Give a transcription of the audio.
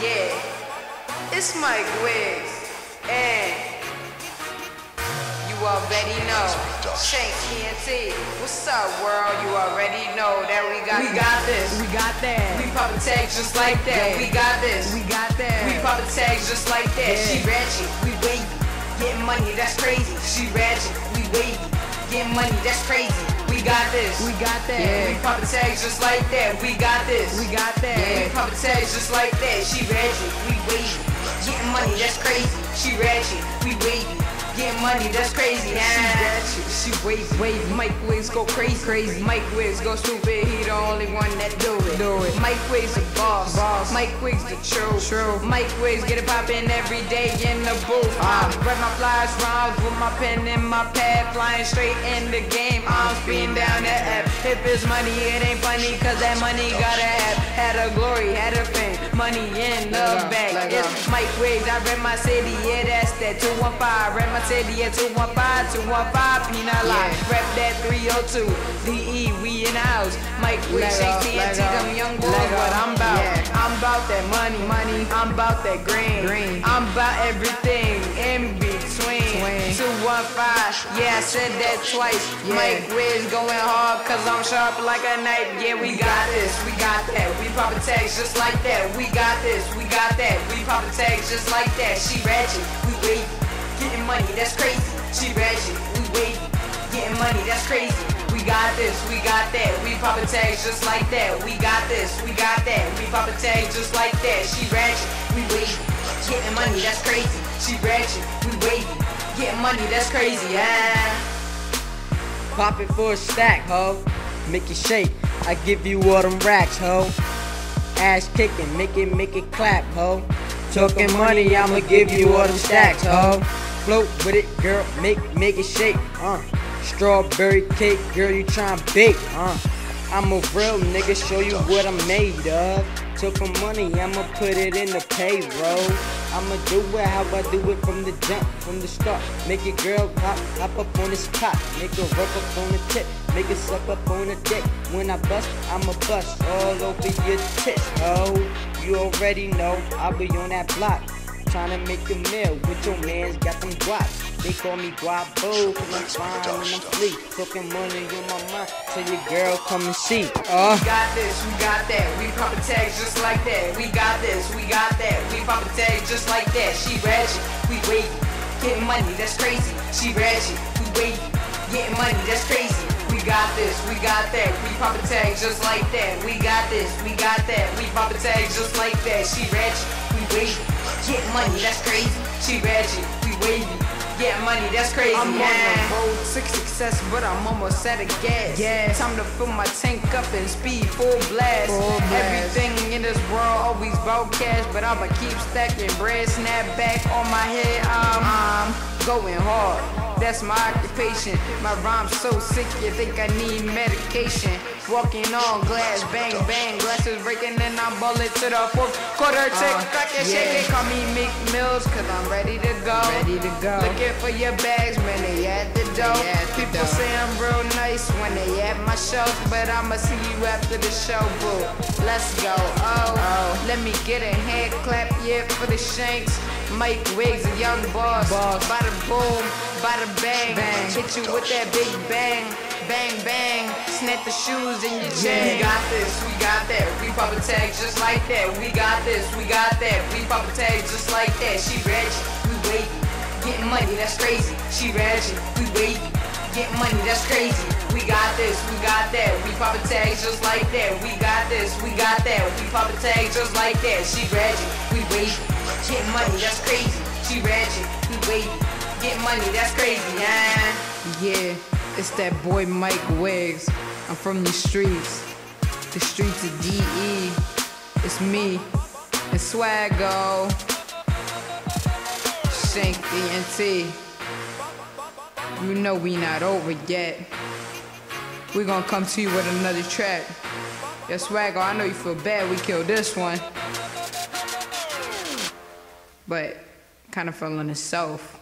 Yeah, it's Mike Wigs, and you already know. Shank ENT, what's up, world? You already know that we got We got this. We got that. We pop the tags just like that. We got this. We got that. We pop the tags just like that. She ratchet, we wavy. Getting money, that's crazy. She ratchet, we wavy. Getting money, that's crazy. We got this. We got that. Yeah. We pop the tags just like that. We got this. We got that. Yeah. We pop the tags just like that. She ratchet, we wavy. Getting money, that's crazy. She ratchet, we wavy. Getting money, that's crazy. She ratchet, she wavy. Wavy. Mike Wigs go crazy, crazy. Mike Wigs go stupid. He the only one that do it. Do it. Mike Wigs the boss. Boss. Mike Wigs the true. True. Mike Wigs get it poppin' every day in the booth. Ah. I read my flies rhymes with my pen in my pad, flying straight in the game. I'm speeding down the app. If it's money, it ain't funny, cause that money gotta have. Had a glory, had a fame, money in the bag. It's Mike Wigs, I rep my city, yeah, that's that 215. Rep my city, yeah, 215, 215, peanut. Yeah. Rep that 302, DE, we in the house. Mike Let Shake TNT, them young boys, what I'm about. Yeah. I'm about that money, money. I'm about that green. Green. I'm about everything in between. Twin. Two one five. Yeah, I said that twice. Yeah. Mike Wiz going hard cause I'm sharp like a knife. Yeah, we got this, we got that. We pop a tags just like that. We got this, we got that. We pop a tags just like that. She ratchet, we wavy. Getting money, that's crazy. She ratchet, we wavy. Getting money, that's crazy. We got this, we got that. We pop a tags just like that. We got this, we got that. We pop a tag just like that. She ratchet, we wavy. Getting money, that's crazy. She ratchet, we wavy. Getting money, that's crazy. Yeah. Pop it for a stack, ho. Make it shake. I give you all them racks, ho. Ass kicking, make it, make it clap, ho. Talking money, I'ma give you all them stacks, ho. Float with it, girl, make, make it shake, uh. Strawberry cake, girl, you tryna bake, uh. I'm a real nigga, show you what I'm made of. Took Talking money, I'ma put it in the payroll. I'ma do it how I do it from the jump, from the start. Make your girl pop, hop up on this cot. Make her rub up on the tip, make her suck up on the dick. When I bust, I'ma bust all over your tits, oh. You already know, I'll be on that block. Tryna make a meal with your man's got them guaps. They call me Guapo, cause I'm fine and I'm fleet. Talking money in my mind, tell your girl come and see. Uh. We got this, we got that. We pop a tag just like that. We got this, we got that. We pop a tag just like that. She ratchet, we wavy. Getting money, that's crazy. She ratchet, we wavy. Getting money, that's crazy. We got this, we got that. We pop a tag just like that. We got this, we got that. We pop a tag just like that. She ratchet, we wavy. Getting money, that's crazy. She ratchet, we wavy. Getting money, that's crazy. I'm on the yeah. road to success, but I'm almost at a gas. Gas. Time to fill my tank up and speed full blast. Full blast. Everything in this world always about cash, but I'ma keep stacking bread. Snap back on my head. I'm, I'm going hard. That's my occupation. My rhyme's so sick, you think I need medication. Walking on glass, bang bang, glasses breaking, and I'm bullet to the fourth quarter. Take Uh, crack and shake it. Call me Meek Mills, cause I'm ready to go. Ready to go. Looking for your bags, man, they at the door. At the People door. say I'm real nice when they at my shows, but I'ma see you after the show, boo. Let's go, oh. Oh. Let me get a hand clap, yeah, for the shanks. Mike Wigs, a young boss. Boss. Bada boom, bada bang. Bang. Hit you with that big bang. Bang, bang. Snap the shoes in your chain. We got this, we got that. We pop a tag just like that. We got this, we got that. We pop a tag just like that. She ratchet, we wavy. Getting money, that's crazy. She ratchet, we wavy. Getting money, that's crazy. We got this, we got that. We pop a tag just like that. We got this, we got that. We pop a tag just like that. She ratchet, we wavy. Getting money, that's crazy. She ratchet, we wavy. Getting money, that's crazy, yeah. Yeah, it's that boy Mike Wigs. I'm from the streets, the streets of DE. It's me, it's Swaggo, Shank ENT. You know we not over yet. We gonna come to you with another track. Yeah, Swaggo, I know you feel bad we killed this one. But kind of feeling itself.